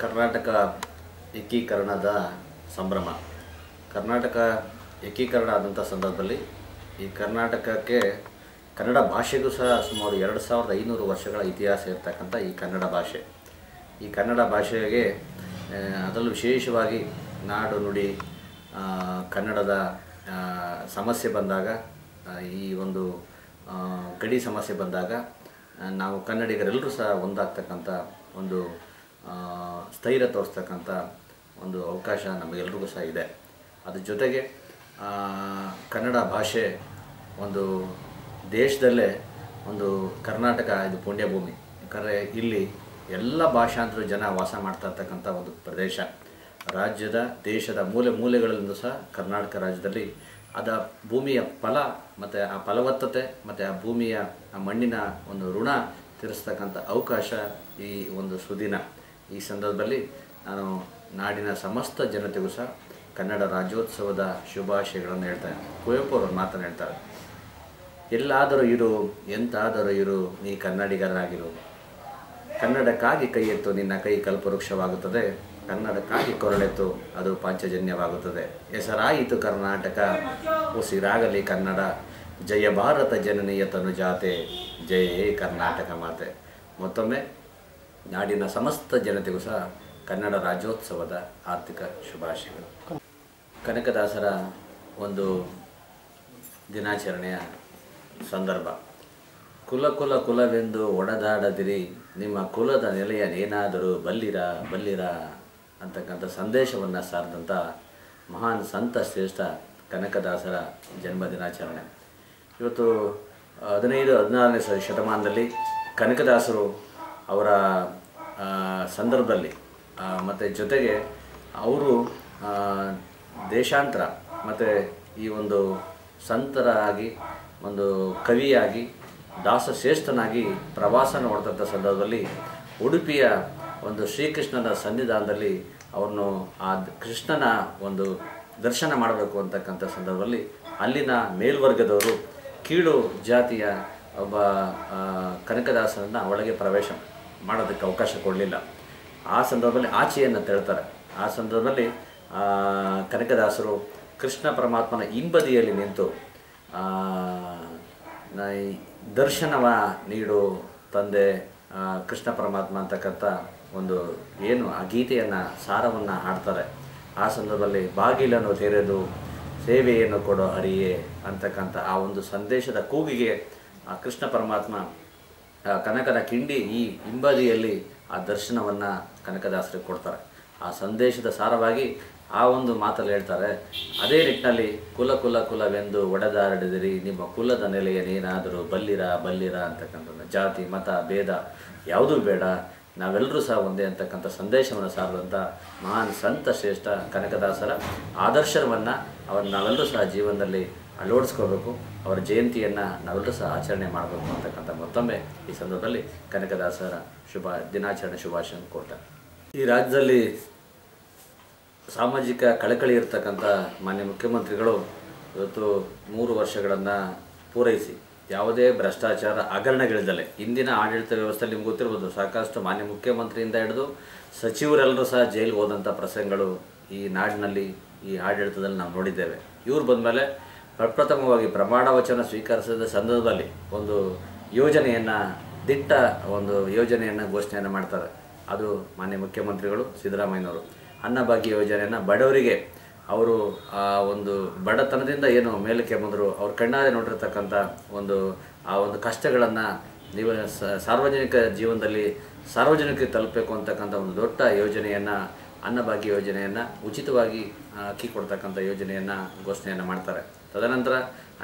ಕರ್ನಾಟಕ ಏಕೀಕರಣದ ಸಂಭ್ರಮ. ಕರ್ನಾಟಕ ಏಕೀಕರಣ ಆದಂಥ ಸಂದರ್ಭದಲ್ಲಿ ಈ ಕರ್ನಾಟಕಕ್ಕೆ ಕನ್ನಡ ಭಾಷೆಗೂ ಸಹ ಸುಮಾರು ಎರಡು ಸಾವಿರದ ಐನೂರು ವರ್ಷಗಳ ಇತಿಹಾಸ ಇರ್ತಕ್ಕಂಥ ಈ ಕನ್ನಡ ಭಾಷೆ. ಈ ಕನ್ನಡ ಭಾಷೆಗೆ ಅದರಲ್ಲೂ ವಿಶೇಷವಾಗಿ ನಾಡು, ನುಡಿ ಕನ್ನಡದ ಸಮಸ್ಯೆ ಬಂದಾಗ ಈ ಒಂದು ಗಡಿ ಸಮಸ್ಯೆ ಬಂದಾಗ ನಾವು ಕನ್ನಡಿಗರೆಲ್ಲರೂ ಸಹ ಒಂದಾಗ್ತಕ್ಕಂಥ ಒಂದು ಸ್ಥೈರ್ಯ ತೋರಿಸ್ತಕ್ಕಂಥ ಒಂದು ಅವಕಾಶ ನಮಗೆಲ್ರಿಗೂ ಸಹ ಇದೆ. ಅದ್ರ ಜೊತೆಗೆ ಕನ್ನಡ ಭಾಷೆ ಒಂದು ದೇಶದಲ್ಲೇ ಒಂದು ಕರ್ನಾಟಕ ಇದು ಪುಣ್ಯಭೂಮಿ. ಯಾಕಂದರೆ ಇಲ್ಲಿ ಎಲ್ಲ ಭಾಷಾಂತರ ಜನ ವಾಸ ಮಾಡ್ತಾ ಇರ್ತಕ್ಕಂಥ ಒಂದು ಪ್ರದೇಶ. ರಾಜ್ಯದ, ದೇಶದ ಮೂಲೆ ಮೂಲೆಗಳಲ್ಲೂ ಸಹ ಕರ್ನಾಟಕ ರಾಜ್ಯದಲ್ಲಿ ಅದ ಭೂಮಿಯ ಫಲ ಮತ್ತು ಆ ಫಲವತ್ತತೆ ಮತ್ತು ಆ ಭೂಮಿಯ ಆ ಮಣ್ಣಿನ ಒಂದು ಋಣ ತೀರಿಸ್ತಕ್ಕಂಥ ಅವಕಾಶ ಈ ಒಂದು ಸುದಿನ. ಈ ಸಂದರ್ಭದಲ್ಲಿ ನಾನು ನಾಡಿನ ಸಮಸ್ತ ಜನತೆಗೂ ಸಹ ಕನ್ನಡ ರಾಜ್ಯೋತ್ಸವದ ಶುಭಾಶಯಗಳನ್ನು ಹೇಳ್ತಾರೆ ಕುವೆಂಪು ಅವರು ಮಾತನ್ನು ಹೇಳ್ತಾರೆ. ಎಲ್ಲಾದರೂ ಇರು, ಎಂತಾದರೂ ಇರು, ನೀ ಕನ್ನಡಿಗರಾಗಿರು. ಕನ್ನಡಕ್ಕಾಗಿ ಕೈ ಎತ್ತು, ನಿನ್ನ ಕೈ ಕಲ್ಪವೃಕ್ಷವಾಗುತ್ತದೆ. ಕನ್ನಡಕ್ಕಾಗಿ ಕೊರಳೆತು ಅದು ಪಾಂಚಜನ್ಯವಾಗುತ್ತದೆ. ಹೆಸರಾಯಿತು ಕರ್ನಾಟಕ, ಉಸಿರಾಗಲಿ ಕನ್ನಡ, ಜಯ ಭಾರತ ಜನನೀಯ ತನುಜಾತೆ, ಜಯ ಕರ್ನಾಟಕ ಮಾತೆ. ಮತ್ತೊಮ್ಮೆ, ನಾಡಿನ ಸಮಸ್ತ ಜನತೆಗೂ ಸಹ ಕನ್ನಡ ರಾಜ್ಯೋತ್ಸವದ ಆರ್ಥಿಕ ಶುಭಾಶಯಗಳು. ಕನಕದಾಸರ ಒಂದು ದಿನಾಚರಣೆಯ ಸಂದರ್ಭ. ಕುಲ ಕುಲ ಕುಲವೆಂದು ಒಡೆದಾಡದಿರಿ, ನಿಮ್ಮ ಕುಲದ ನೆಲೆಯನ್ನೇನಾದರೂ ಬಲ್ಲಿರ ಬಲ್ಲಿರ? ಅಂತಕ್ಕಂಥ ಸಂದೇಶವನ್ನು ಸಾರಿದಂಥ ಮಹಾನ್ ಸಂತ ಶ್ರೇಷ್ಠ ಕನಕದಾಸರ ಜನ್ಮ ದಿನಾಚರಣೆ. ಇವತ್ತು ಹದಿನೈದು, ಹದಿನಾರನೇ ಸ, ಶತಮಾನದಲ್ಲಿ ಕನಕದಾಸರು ಅವರ ಸಂದರ್ಭದಲ್ಲಿ ಮತ್ತು ಜೊತೆಗೆ ಅವರು ದೇಶಾಂತರ ಮತ್ತು ಈ ಒಂದು ಸಂತರಾಗಿ, ಒಂದು ಕವಿಯಾಗಿ, ದಾಸ ಶ್ರೇಷ್ಠನಾಗಿ ಪ್ರವಾಸ ನೋಡ್ತಂಥ ಸಂದರ್ಭದಲ್ಲಿ ಉಡುಪಿಯ ಒಂದು ಶ್ರೀಕೃಷ್ಣನ ಸನ್ನಿಧಾನದಲ್ಲಿ ಅವನು ಆ ಕೃಷ್ಣನ ಒಂದು ದರ್ಶನ ಮಾಡಬೇಕು ಅಂತಕ್ಕಂಥ ಸಂದರ್ಭದಲ್ಲಿ ಅಲ್ಲಿನ ಮೇಲ್ವರ್ಗದವರು ಕೀಳು ಜಾತಿಯ ಒಬ್ಬ ಕನಕದಾಸನನ್ನು ಒಳಗೆ ಪ್ರವೇಶ ಮಾಡೋದಕ್ಕೆ ಅವಕಾಶ ಕೊಡಲಿಲ್ಲ. ಆ ಸಂದರ್ಭದಲ್ಲಿ ಆಚೆಯನ್ನು ತೆಳ್ತಾರೆ. ಆ ಸಂದರ್ಭದಲ್ಲಿ ಕನಕದಾಸರು ಕೃಷ್ಣ ಪರಮಾತ್ಮನ ಹಿಂಬದಿಯಲ್ಲಿ ನಿಂತು ದರ್ಶನವ ನೀಡು ತಂದೆ ಕೃಷ್ಣ ಪರಮಾತ್ಮ ಅಂತಕ್ಕಂಥ ಒಂದು ಏನು ಆ ಗೀತೆಯನ್ನು, ಸಾರವನ್ನು ಹಾಡ್ತಾರೆ. ಆ ಸಂದರ್ಭದಲ್ಲಿ ಬಾಗಿಲನ್ನು ತೆರೆದು ಸೇವೆಯನ್ನು ಕೊಡೋ ಹರಿಯೇ ಅಂತಕ್ಕಂಥ ಆ ಒಂದು ಸಂದೇಶದ ಕೂಗಿಗೆ ಆ ಕೃಷ್ಣ ಪರಮಾತ್ಮ ಕನಕದ ಕಿಂಡಿ ಈ ಹಿಂಬದಿಯಲ್ಲಿ ಆ ದರ್ಶನವನ್ನು ಕನಕದಾಸರಿಗೆ ಕೊಡ್ತಾರೆ. ಆ ಸಂದೇಶದ ಸಾರವಾಗಿ ಆ ಒಂದು ಮಾತಲ್ಲಿ ಹೇಳ್ತಾರೆ, ಅದೇ ನಿಟ್ಟಿನಲ್ಲಿ ಕುಲ ಕುಲ ಕುಲವೆಂದು ಒಡೆದಾರಡಿದಿರಿ ನಿಮ್ಮ ಕುಲದ ನೆಲೆಯನ್ನೇನಾದರೂ ಬಲ್ಲಿರ ಬಲ್ಲಿರ ಅಂತಕ್ಕಂಥ ಜಾತಿ, ಮತ, ಭೇದ ಯಾವುದೂ ಬೇಡ. ನಾವೆಲ್ಲರೂ ಸಹ ಒಂದೇ ಅಂತಕ್ಕಂಥ ಸಂದೇಶವನ್ನು ಸಾರದಂಥ ಮಹಾನ್ ಸಂತ ಶ್ರೇಷ್ಠ ಕನಕದಾಸರ ಆದರ್ಶವನ್ನು ಅವ್ರನ್ನ ನಾವೆಲ್ಲರೂ ಸಹ ಜೀವನದಲ್ಲಿ ಅಳವಡಿಸ್ಕೋಬೇಕು ಅವರ ಜಯಂತಿಯನ್ನು ನಾವೆಲ್ಲರೂ ಸಹ ಆಚರಣೆ ಮಾಡಬೇಕು ಅಂತಕ್ಕಂಥ ಮತ್ತೊಮ್ಮೆ ಈ ಸಂದರ್ಭದಲ್ಲಿ ಕನಕದಾಸರ ಶುಭ ದಿನಾಚರಣೆ ಶುಭಾಶಯ ಕೊಡ್ತಾರೆ ಈ ರಾಜ್ಯದಲ್ಲಿ ಸಾಮಾಜಿಕ ಕಳಕಳಿ ಇರತಕ್ಕಂಥ ಮಾನ್ಯ ಮುಖ್ಯಮಂತ್ರಿಗಳು ಇವತ್ತು ಮೂರು ವರ್ಷಗಳನ್ನು ಪೂರೈಸಿ ಯಾವುದೇ ಭ್ರಷ್ಟಾಚಾರ ಹಗರಣಗಳಿದ್ದಲೆ ಇಂದಿನ ಆಡಳಿತ ವ್ಯವಸ್ಥೆಯಲ್ಲಿ ನಿಮ್ಗೆ ಗೊತ್ತಿರ್ಬೋದು, ಸಾಕಷ್ಟು ಮಾನ್ಯ ಮುಖ್ಯಮಂತ್ರಿಯಿಂದ ಹಿಡಿದು ಸಚಿವರೆಲ್ಲರೂ ಸಹ ಜೈಲಿಗೆ ಹೋದಂಥ ಪ್ರಸಂಗಗಳು ಈ ನಾಡಿನಲ್ಲಿ, ಈ ಆಡಳಿತದಲ್ಲಿ ನಾವು ನೋಡಿದ್ದೇವೆ. ಇವ್ರು ಬಂದಮೇಲೆ ಪ್ರಪ್ರಥಮವಾಗಿ ಪ್ರಮಾಣ ವಚನ ಸ್ವೀಕರಿಸಿದ ಸಂದರ್ಭದಲ್ಲಿ ಒಂದು ಯೋಜನೆಯನ್ನು, ದಿಟ್ಟ ಒಂದು ಯೋಜನೆಯನ್ನು ಘೋಷಣೆಯನ್ನು ಮಾಡ್ತಾರೆ. ಅದು ಮಾನ್ಯ ಮುಖ್ಯಮಂತ್ರಿಗಳು ಸಿದ್ದರಾಮಯ್ಯನವರು. ಅನ್ನಭಾಗ್ಯ ಯೋಜನೆಯನ್ನು ಬಡವರಿಗೆ ಅವರು ಆ ಒಂದು ಬಡತನದಿಂದ ಏನು ಮೇಲಕ್ಕೆ ಬಂದರು. ಅವ್ರ ಕಣ್ಣಾರೆ ನೋಡಿರ್ತಕ್ಕಂಥ ಒಂದು, ಆ ಒಂದು ಕಷ್ಟಗಳನ್ನು ನೀವು ಸಾರ್ವಜನಿಕ ಜೀವನದಲ್ಲಿ ಸಾರ್ವಜನಿಕರಿಗೆ ತಲುಪಬೇಕು ಅಂತಕ್ಕಂಥ ಒಂದು ದೊಡ್ಡ ಯೋಜನೆಯನ್ನು, ಅನ್ನಭಾಗ್ಯ ಯೋಜನೆಯನ್ನು, ಉಚಿತವಾಗಿ ಅಕ್ಕಿ ಕೊಡ್ತಕ್ಕಂಥ ಯೋಜನೆಯನ್ನು ಘೋಷಣೆಯನ್ನು ಮಾಡ್ತಾರೆ. ತದನಂತರ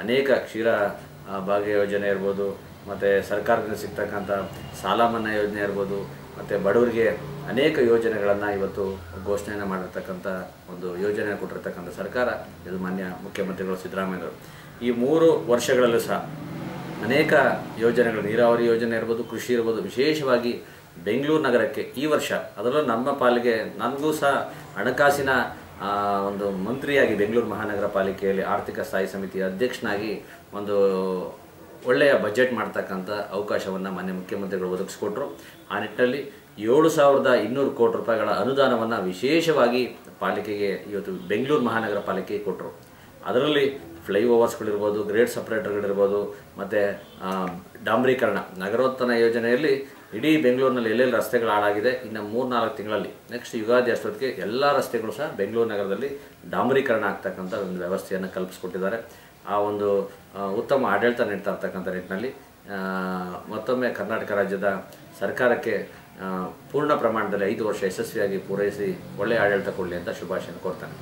ಅನೇಕ ಕ್ಷೀರ ಭಾಗ್ಯ ಯೋಜನೆ ಇರ್ಬೋದು ಮತ್ತು ಸರ್ಕಾರದಿಂದ ಸಿಗ್ತಕ್ಕಂಥ ಸಾಲ ಮನ್ನಾ ಯೋಜನೆ ಇರ್ಬೋದು, ಮತ್ತು ಬಡವರಿಗೆ ಅನೇಕ ಯೋಜನೆಗಳನ್ನು ಇವತ್ತು ಘೋಷಣೆಯನ್ನು ಮಾಡಿರ್ತಕ್ಕಂಥ ಒಂದು ಯೋಜನೆ ಕೊಟ್ಟಿರ್ತಕ್ಕಂಥ ಸರ್ಕಾರ, ಇದು ಮಾನ್ಯ ಮುಖ್ಯಮಂತ್ರಿಗಳು ಸಿದ್ದರಾಮಯ್ಯವರು ಈ ಮೂರು ವರ್ಷಗಳಲ್ಲೂ ಸಹ ಅನೇಕ ಯೋಜನೆಗಳು, ನೀರಾವರಿ ಯೋಜನೆ ಇರ್ಬೋದು, ಕೃಷಿ ಇರ್ಬೋದು, ವಿಶೇಷವಾಗಿ ಬೆಂಗಳೂರು ನಗರಕ್ಕೆ ಈ ವರ್ಷ ಅದರಲ್ಲೂ ನಮ್ಮ ಪಾಲಿಗೆ, ನನಗೂ ಸಹ ಹಣಕಾಸಿನ ಒಂದು ಮಂತ್ರಿಯಾಗಿ ಬೆಂಗಳೂರು ಮಹಾನಗರ ಪಾಲಿಕೆಯಲ್ಲಿ ಆರ್ಥಿಕ ಸ್ಥಾಯಿ ಸಮಿತಿಯ ಅಧ್ಯಕ್ಷನಾಗಿ ಒಂದು ಒಳ್ಳೆಯ ಬಜೆಟ್ ಮಾಡ್ತಕ್ಕಂಥ ಅವಕಾಶವನ್ನು ಮಾನ್ಯ ಮುಖ್ಯಮಂತ್ರಿಗಳು ಒದಗಿಸ್ಕೊಟ್ರು. ಆ ನಿಟ್ಟಿನಲ್ಲಿ ಏಳು ಸಾವಿರದ ಇನ್ನೂರು ಕೋಟಿ ರೂಪಾಯಿಗಳ ಅನುದಾನವನ್ನು ವಿಶೇಷವಾಗಿ ಪಾಲಿಕೆಗೆ ಇವತ್ತು ಬೆಂಗಳೂರು ಮಹಾನಗರ ಪಾಲಿಕೆಗೆ ಕೊಟ್ಟರು ಅದರಲ್ಲಿ ಫ್ಲೈಓವರ್ಸ್ಗಳಿರ್ಬೋದು, ಗ್ರೇಡ್ ಸಪ್ರೇಟರ್ಗಳಿರ್ಬೋದು, ಮತ್ತು ಡಾಂಬ್ರೀಕರಣ ನಗರೋತ್ತನ ಯೋಜನೆಯಲ್ಲಿ ಇಡೀ ಬೆಂಗಳೂರಿನಲ್ಲಿ ಎಲ್ಲೆಲ್ಲಿ ರಸ್ತೆಗಳು ಹಾಳಾಗಿದೆ, ಇನ್ನು ಮೂರು ನಾಲ್ಕು ತಿಂಗಳಲ್ಲಿ ನೆಕ್ಸ್ಟ್ ಯುಗಾದಿ ಅಷ್ಟೊತ್ತಿಗೆ ಎಲ್ಲ ರಸ್ತೆಗಳು ಸಹ ಬೆಂಗಳೂರು ನಗರದಲ್ಲಿ ಡಾಂಬ್ರೀಕರಣ ಆಗ್ತಕ್ಕಂಥ ಒಂದು ವ್ಯವಸ್ಥೆಯನ್ನು ಕಲ್ಪಿಸ್ಕೊಟ್ಟಿದ್ದಾರೆ. ಆ ಒಂದು ಉತ್ತಮ ಆಡಳಿತ ನೀಡ್ತಾ ಇರ್ತಕ್ಕಂಥ ನಿಟ್ಟಿನಲ್ಲಿ ಮತ್ತೊಮ್ಮೆ ಕರ್ನಾಟಕ ರಾಜ್ಯದ ಸರ್ಕಾರಕ್ಕೆ ಪೂರ್ಣ ಪ್ರಮಾಣದಲ್ಲಿ ಐದು ವರ್ಷ ಯಶಸ್ವಿಯಾಗಿ ಪೂರೈಸಿ ಒಳ್ಳೆಯ ಆಡಳಿತ ಕೊಡಲಿ ಅಂತ ಶುಭಾಶಯ ಕೋರ್ತಾನೆ.